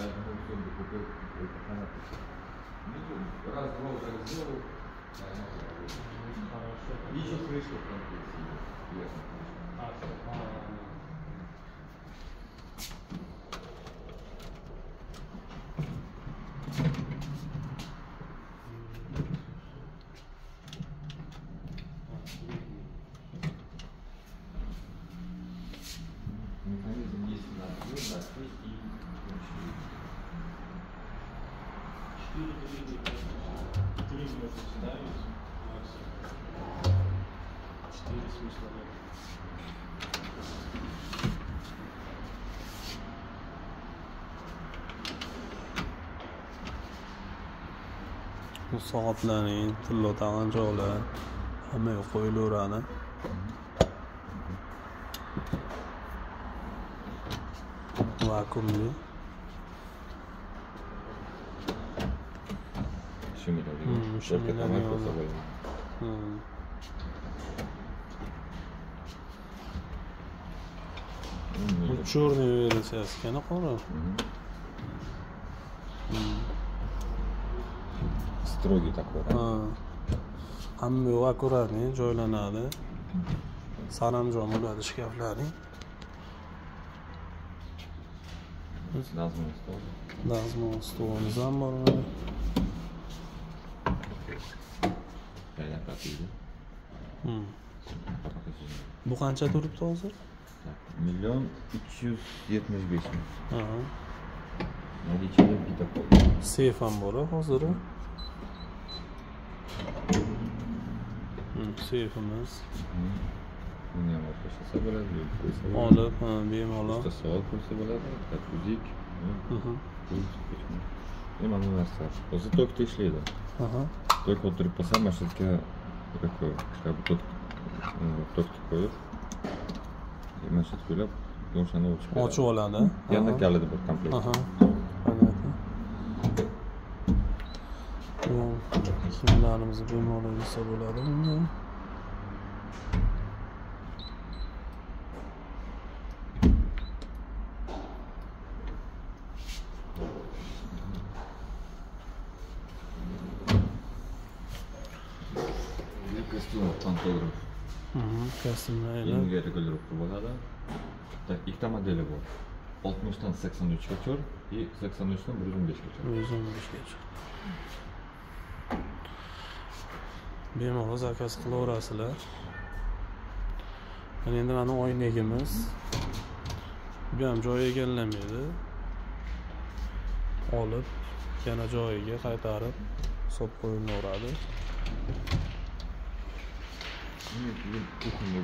я его сумму купил, Ну, раз-два уже сделал, и еще крышка там есть. А, Механизм есть на открыть, Три можно ставить? Максимум. Четыре смысла нет. bu soatlarning tillo tag'in joylari hamma yoq qo'yilaveradi vakuumli Шумит один. М, Только шумит там один, просто да. собой. Hmm. bu черный versiyasi ekan qora Строгий такой, да? Hamma yoq akkuratniy joylanadi saranjom bo'ladi shkaflaring Назман стол. dazmol stolimiz ham bor bu qancha turibdi hozir Milyon 375 bin. Ha. Наличие бита кода. seyf ham bor hozir seyfimiz Buni ham olib tashlasa bo'ladi, olib ha, bemalol soat qo'ysa bo'ladi, pult, mana bu narsa. O'zi tokda ishlaydi. Qolsa, mana shu yerga такой, как бы tok tokni qo'yib, qo'ylab, o'shani ochib oladi Yana Aha. kalidi bir komplekt. Kiyimlarimizni bemalol yuvsa bo'ladi bunga Enga regulировка bo'ladi. Так, ikkita modeli bor. 60 dan 83 gacha и 83 dan 115 gacha. o'zim ishgacha bemalol zakaz qilaverasizlar mana endi mana oynagimiz bu ham joy egallamaydi olib yana joyiga qaytarib solib qo'yilaveradi Ну, нет, нет кухонный